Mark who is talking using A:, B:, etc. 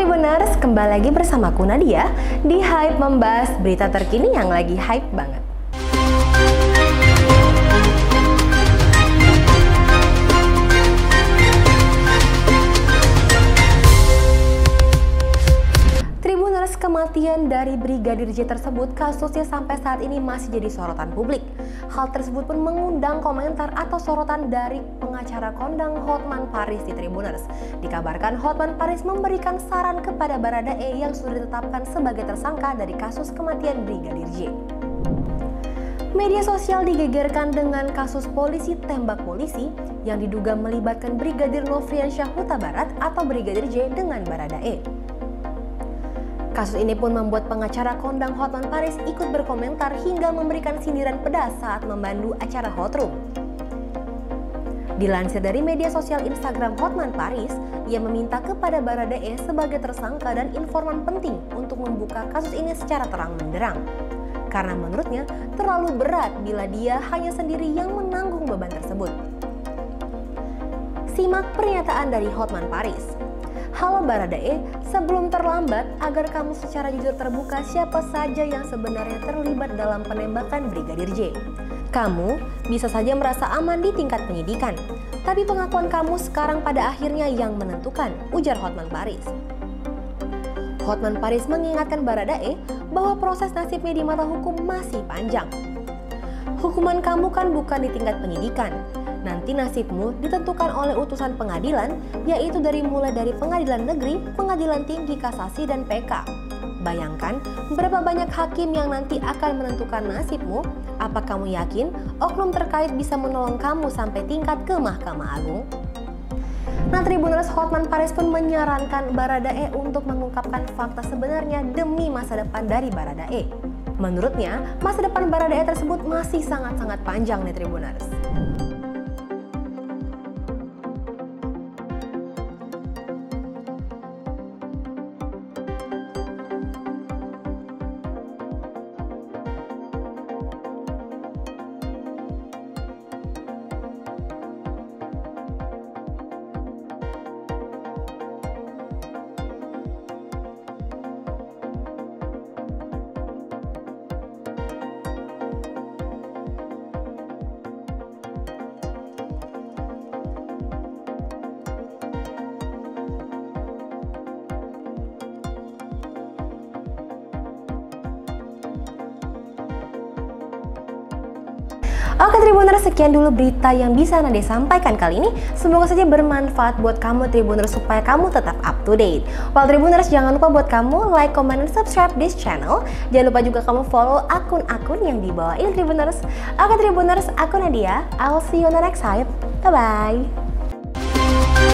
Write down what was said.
A: Tribuners, kembali lagi bersamaku Nadia di Hype membahas berita terkini yang lagi hype banget. Kematian dari Brigadir J tersebut kasusnya sampai saat ini masih jadi sorotan publik. Hal tersebut pun mengundang komentar atau sorotan dari pengacara kondang Hotman Paris di Tribuners. Dikabarkan Hotman Paris memberikan saran kepada Barada E yang sudah ditetapkan sebagai tersangka dari kasus kematian Brigadir J. Media sosial digegerkan dengan kasus polisi tembak polisi yang diduga melibatkan Brigadir Nofriansyah Huta Barat atau Brigadir J dengan Barada E. Kasus ini pun membuat pengacara kondang Hotman Paris ikut berkomentar hingga memberikan sindiran pedas saat memandu acara Hot Room. Dilansir dari media sosial Instagram Hotman Paris, ia meminta kepada Baradae sebagai tersangka dan informan penting untuk membuka kasus ini secara terang benderang. Karena menurutnya terlalu berat bila dia hanya sendiri yang menanggung beban tersebut. Simak pernyataan dari Hotman Paris. Halo Baradae, sebelum terlambat agar kamu secara jujur terbuka siapa saja yang sebenarnya terlibat dalam penembakan Brigadir J. Kamu bisa saja merasa aman di tingkat penyidikan, tapi pengakuan kamu sekarang pada akhirnya yang menentukan, ujar Hotman Paris. Hotman Paris mengingatkan Baradae bahwa proses nasibnya di mata hukum masih panjang. Hukuman kamu kan bukan di tingkat penyidikan, Nanti nasibmu ditentukan oleh utusan pengadilan, yaitu dari mulai dari pengadilan negeri, pengadilan tinggi kasasi, dan PK. Bayangkan berapa banyak hakim yang nanti akan menentukan nasibmu. Apa kamu yakin oknum terkait bisa menolong kamu sampai tingkat ke Mahkamah Agung? Nah, Tribuners Hotman Paris pun menyarankan Baradae untuk mengungkapkan fakta sebenarnya demi masa depan dari Baradae. Menurutnya, masa depan Baradae tersebut masih sangat-sangat panjang nih Tribuners. Oke Tribuners, sekian dulu berita yang bisa Nade sampaikan kali ini. Semoga saja bermanfaat buat kamu Tribuners supaya kamu tetap up to date. Well Tribuners, jangan lupa buat kamu like, comment, dan subscribe this channel. Jangan lupa juga kamu follow akun-akun yang dibawain Tribuners. Oke Tribuners, aku Nadia. I'll see you on the next hype. Bye-bye.